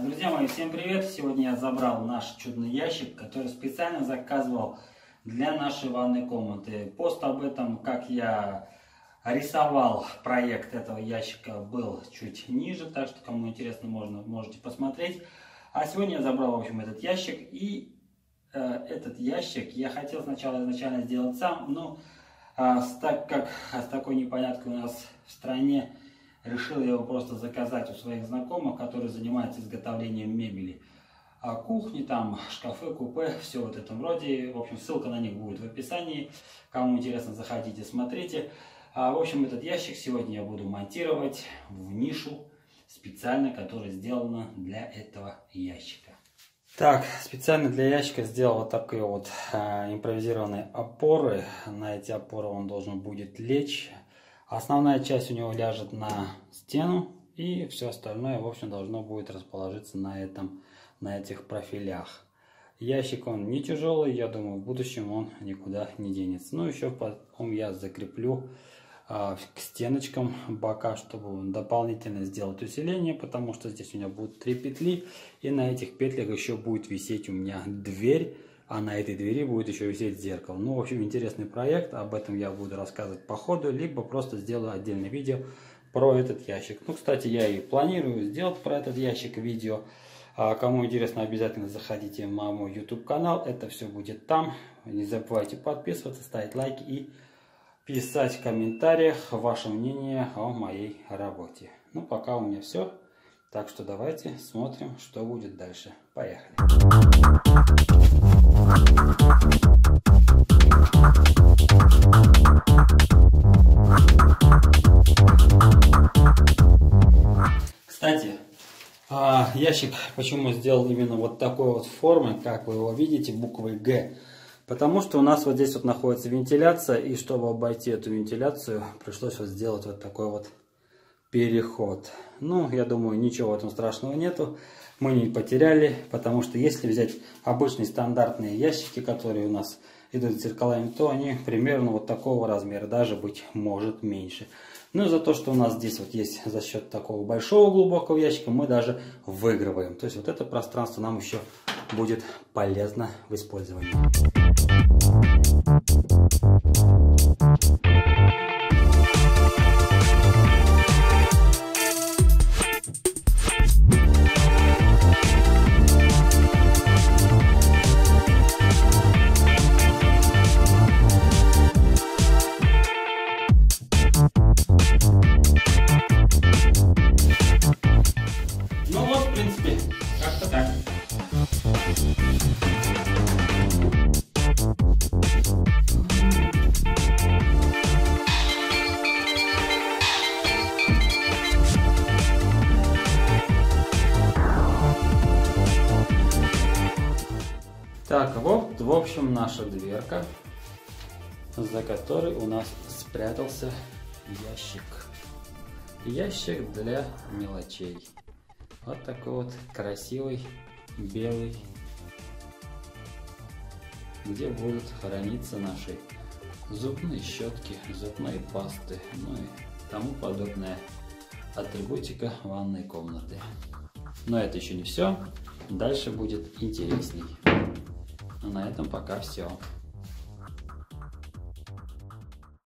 Друзья мои, всем привет! Сегодня я забрал наш чудный ящик, который специально заказывал для нашей ванной комнаты. Пост об этом, как я рисовал проект этого ящика, был чуть ниже, так что кому интересно, можно, можете посмотреть. А сегодня я забрал, в общем, этот ящик. И э, этот ящик я хотел сначала изначально сделать сам, но э, так как с такой непоняткой у нас в стране решил я его просто заказать у своих знакомых, которые занимаются изготовлением мебели. А кухни, там, шкафы, купе, все вот в этом роде. В общем, ссылка на них будет в описании. Кому интересно, заходите, смотрите. А, в общем, этот ящик сегодня я буду монтировать в нишу, специально, которая сделана для этого ящика. Так, специально для ящика сделал вот такие вот а, импровизированные опоры. На эти опоры он должен будет лечь. Основная часть у него ляжет на стену, и все остальное, в общем, должно будет расположиться на, этом, на этих профилях. Ящик он не тяжелый, я думаю, в будущем он никуда не денется. Ну, еще потом я закреплю а, к стеночкам бока, чтобы дополнительно сделать усиление, потому что здесь у меня будут три петли, и на этих петлях еще будет висеть у меня дверь а на этой двери будет еще висеть зеркало. Ну, в общем, интересный проект, об этом я буду рассказывать по ходу, либо просто сделаю отдельное видео про этот ящик. Ну, кстати, я и планирую сделать про этот ящик видео. А кому интересно, обязательно заходите на мой YouTube канал, это все будет там. Не забывайте подписываться, ставить лайки и писать в комментариях ваше мнение о моей работе. Ну, пока у меня все. Так что давайте смотрим, что будет дальше. Поехали. Ящик почему сделал именно вот такой вот формы, как вы его видите, буквой Г. Потому что у нас вот здесь вот находится вентиляция, и чтобы обойти эту вентиляцию, пришлось вот сделать вот такой вот переход. Ну, я думаю, ничего в этом страшного нету. Мы не потеряли, потому что если взять обычные стандартные ящики, которые у нас идут зеркалами, то они примерно вот такого размера, даже быть может меньше. Но за то, что у нас здесь вот есть за счет такого большого глубокого ящика, мы даже выигрываем. То есть вот это пространство нам еще будет полезно в использовании. Так, вот, в общем, наша дверка, за которой у нас спрятался ящик. Ящик для мелочей. Вот такой вот красивый, белый, где будут храниться наши зубные щетки, зубные пасты, ну и тому подобное атрибутика ванной комнаты. Но это еще не все. Дальше будет интересней. Ну, на этом пока все.